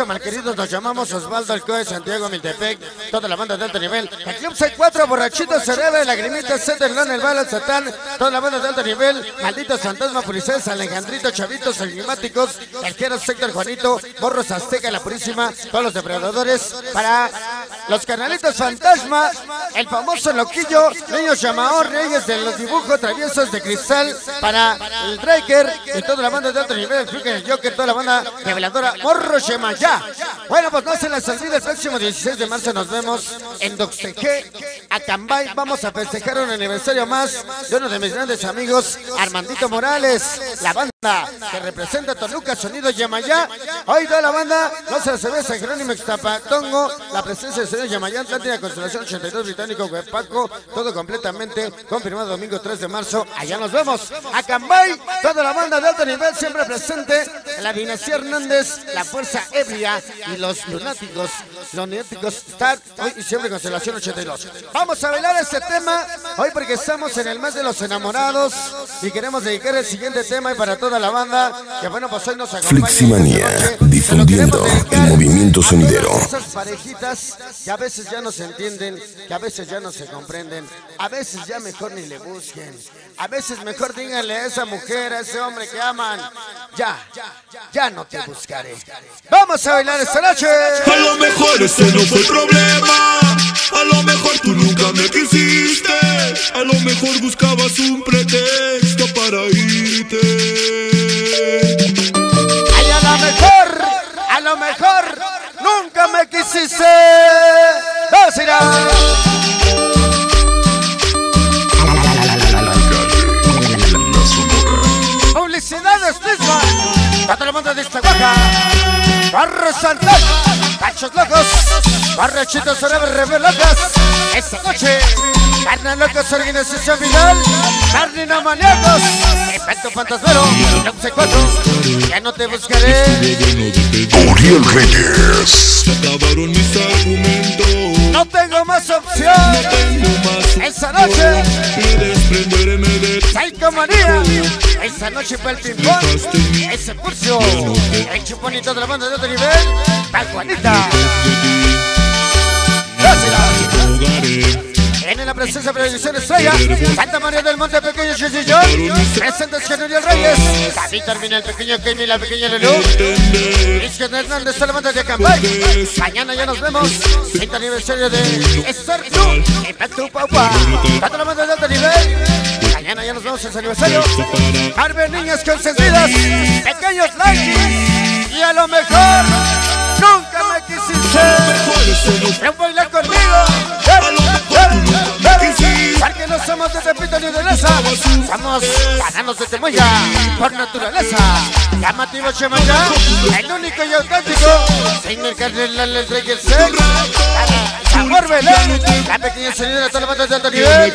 Vanessa Malqueridos, nos llamamos Osvaldo Alcoy, Santiago Miltepec, toda la banda de alto nivel. El Club C4, Borrachito Cerebro, Lagrimita, Ceterlón, El Bala, Satán, toda la banda de alto nivel. Maldito Fantasma, Policés, Alejandrito, Chavitos, Enigmáticos, Arquero, Sector Juanito, Borros Azteca, La Purísima, todos los depredadores. Para los canalitos Fantasma, el famoso Loquillo, Niños Llamador, Reyes de los dibujos traviesos de cristal. Para el Draker y toda la banda de alto nivel, el Joker, toda la banda reveladora Morro Yemayá. Bueno, pues no se les olvide, el próximo 16 de marzo nos vemos en Doxteque, Acambay. Vamos a festejar un aniversario más de uno de mis grandes amigos, Armandito Morales, la banda que representa Toluca, Sonido Yemayá. Hoy toda la banda, no se olvide San Jerónimo Extapatongo, la presencia de Sonido Yemayá, Atlántida, Constelación 82 Británico, Huepaco, todo completamente confirmado domingo 3 de marzo. Allá nos vemos. Acambay, toda la banda de alto nivel siempre presente, la dinastía Hernández, la fuerza ebria y los lunáticos, los lunáticos Star, hoy y siempre Constelación 82. Vamos a bailar este tema hoy porque estamos en el mes de los enamorados y queremos dedicar el siguiente tema y para toda la banda que bueno pues hoy nos acompaña. Lo difundiendo el movimiento sonidero. Esas parejitas que a veces ya no se entienden, que a veces ya no se comprenden, a veces ya mejor ni le busquen, a veces mejor díganle a esa mujer, a ese hombre que aman, ya, ya no te buscaré. Vamos a bailar esta noche. A lo mejor ese no fue el problema. A lo mejor tú nunca me quisiste. A lo mejor buscabas un quisiste. Vamos a ir a- Publicidades misma. Toda la banda de esta guaja. Barro Santos. Cachos locos. Barrachitos cerebros reveladas. Esta noche. Carne locos, organización maníacos. Efecto fantasmero. Club C4. Ya no te buscaré. Uriel Reyes. Se acabaron mis argumentos. No tengo más opción. Tengo más Esa noche. desprenderme de. Esa noche fue el ping-pong. Ese pulso. El chuponito de la banda de otro nivel. Juanita. La presencia de televisión estrella, Santa María del Monte Pequeño Chillillón, presentes General Reyes, David Termina el pequeño Kenny, la pequeña Lelú, Isquet Hernández, toda la banda de Acambay. Mañana ya nos vemos, quinto aniversario de Estar Tú, Impacto Papá, toda la de alto nivel. Mañana ya nos vemos en ese aniversario. Carmen Niñas consentidas, pequeños likes, y a lo mejor nunca me quisiste. Somos de Tepito ni de Leza. Somos paganos de Temoya. Por naturaleza. Llamativo Chemaya. El único y auténtico. Sin el cardenal les rey el ser. Sabor Belén. La pequeña señora de toda la banda de alto nivel.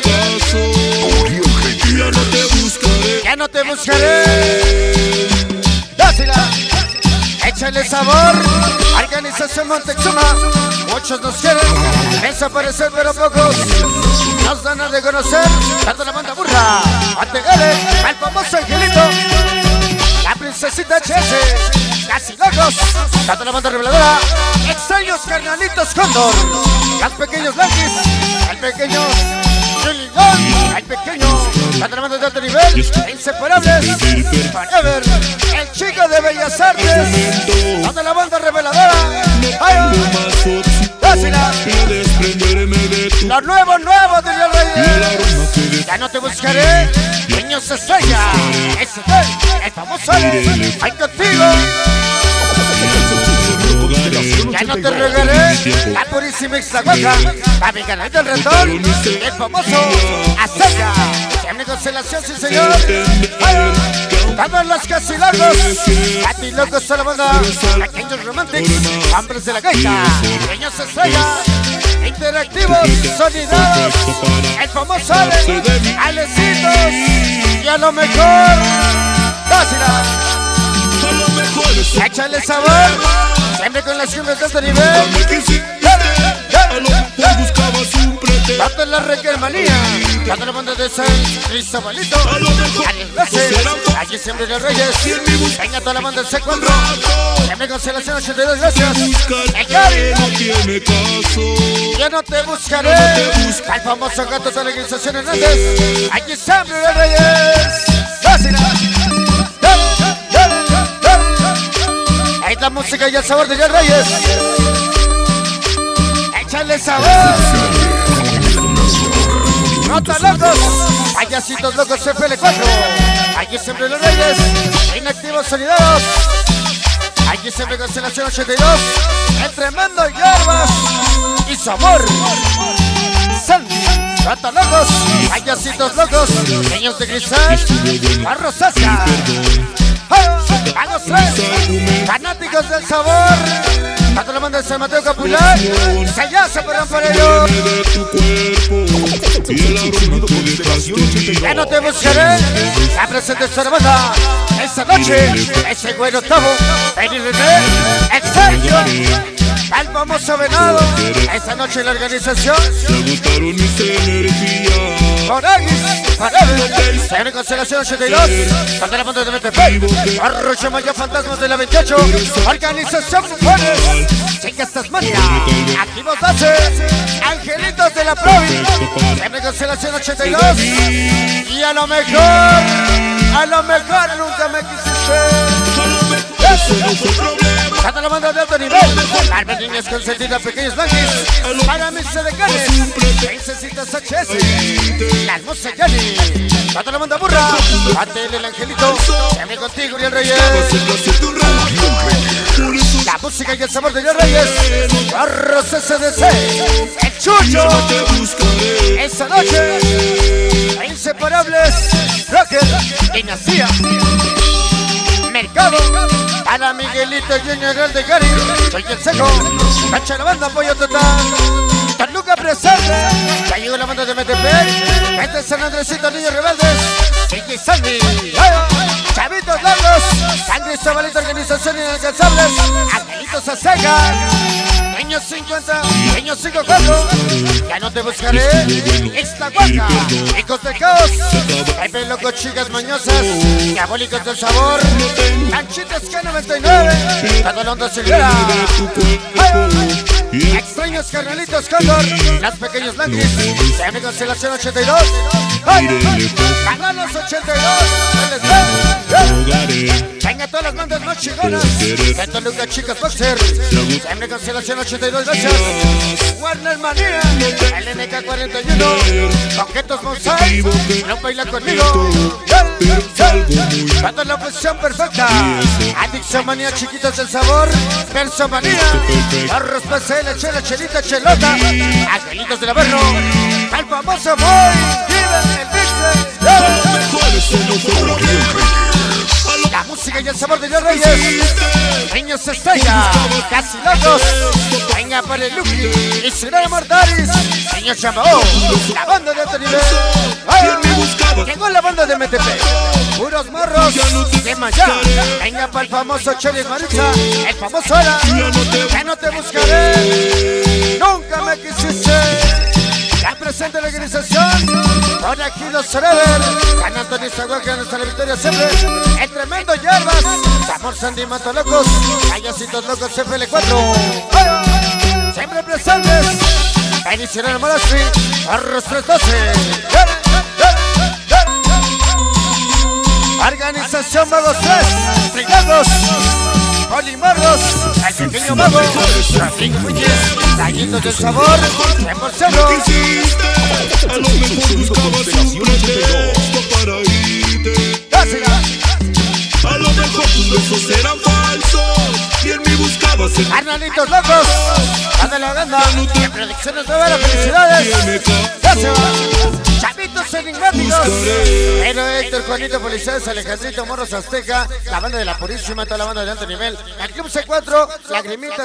Ya no te buscaré. Ya no te buscaré. Dásela. Échale sabor. Organización Montezuma. Muchos nos quieren desaparecer, pero pocos nos dan a de conocer. Tanto la banda burra. Ategale al famoso angelito. La princesita HS. Casi locos. Tanto la banda reveladora. Extraños carnalitos Cóndor. Los pequeños Lanquis. El pequeño Chilingón. El pequeño. Tanto la banda de alto nivel. Inseparables. Forever. Chico de Bellas Artes. Toda la banda reveladora. Dásela. que desprenderme de ti. Lo nuevo, nuevo de Real Y el Reyes. Ya no te buscaré. Niños estrella. Ese es el, Ale. Ay, contigo. Ya no te rogaré. La purísima Ixtahuaca. La canal del ratón. El famoso Azteca. Siempre constelación, sí señor. Ay, Todos los casi locos. Cati locos a la banda. Pequeños romantics. Hombres de la gaita. Niños estrella. Interactivos. Sonidados. El famoso Ale. Alecitos. Y a lo mejor. Dásela. Échale sabor. Siempre con las cumbres de alto nivel. Ariel Grace. será un Allí Aquí siempre los Reyes. Venga toda la banda del C4. Siempre Constelación 82, gracias. El Cari. Yo no te buscaré. Al famoso gato de la organización Hernández. Aquí siempre los Reyes. Gracias. Ahí está la música y el sabor de los Reyes. Échale sabor. ¡Nota locos! Payasitos locos FL4. Aquí siempre los reyes. Inactivos solidarios. Aquí siempre Constelación 82. El tremendo Yerbas. Y su amor. Sandy. Nota locos. Payasitos locos. Niños de cristal. Barros Sasca. Vamos tres. Fanáticos del sabor. Tanto la banda de San Mateo Capular. Sellazo por Ya no te buscaré, la presente hermana. Esta noche, ese güero octavo, Sergio, al famoso venado. Esta noche la organización, Se agotaron mis energías. Moraguis, Parables, Señor Constelación 82, Santa la Punta de MTP, Arroyo Maya Fantasmas de la 28, Organización Mujeres, Chica estas manias, Activos 12, Angelitos de la Provi, Señor Constelación 82, y a lo mejor, a lo mejor nunca me quisiste. Santa la banda de alto nivel, Carmen Niñas consentidas, pequeños blanquis, para mis sedecanes, princesitas HS, las mozas Yanni, Santa la banda burra, Atel el angelito, siempre contigo y el Reyes, la música y el sabor de los Reyes, Barros SDC, el Chucho, esa noche, inseparables, Rocker, Dinastía, para Miguelito Junior de Gary, soy el seco, Cacha la banda, apoyo total, Toluca presente, ya llegó la banda de MTP, este es San Andresito, Niños Rebeldes, DJ Sandy, Chavitos Largos, San Cristobalito, Organización Inalcanzables, Niños 50, Niños 54, ya no te buscaré, esta guaca, hijos de caos, Pepe loco, chicas mañosas, diabólicos del sabor, Lanchitas K99, Tadolondo Silvera, Extraños carnalitos Cóndor, los pequeños Semi Constelación 82, Canalos 82, les Rogaré. Venga todas las bandas más chingonas, de Toluca Chicas Boxer, Semi Constelación 82, gracias, Warner Manía, LNK 41, Coquetos Mosai, no baila conmigo, Dando la posición perfecta, Adixomanía Chiquitos del Sabor, Persomanía, Barros PCL, Chela, Chelita, Chelota, Angelitos del Averno, al famoso Boy, Vive el Pixel, Mejor eso no fue problema. La música y el sabor de los reyes. Niños estrella, casi locos. Venga para el Lucky y Serena Mortaris. Niños Chamao, la banda de alto nivel. Llegó la banda de MTP. Puros morros de Maya. Venga para el famoso Chely Marucha. El famoso Ara. Ya no te buscaré. Nunca me quisiste. Ya presente la organización. Aquí los Forever. San Antonio Zahuaca, nuestra victoria siempre. El tremendo Yerbas. Sabor Sandy Mato Locos. Callasitos Locos FL4. ¡Ay! Siempre presentes. Bendiciones Morassi. Arroz 312. Organización Magos 3. Trigados. Pequeño mago. Gallitos del sabor. A lo mejor buscabas un pretexto para irte. A lo mejor tus besos eran falsos y en mí buscabas el Carnalitos locos. Anda la banda. De vera. Felicidades. Ya se va. Chavitos enigmáticos. Pero Héctor, Juanito, Felicidades, Alejandrito, Morros Azteca, la banda de la Purísima, toda la banda de alto nivel. El Club C4, Lagrimitas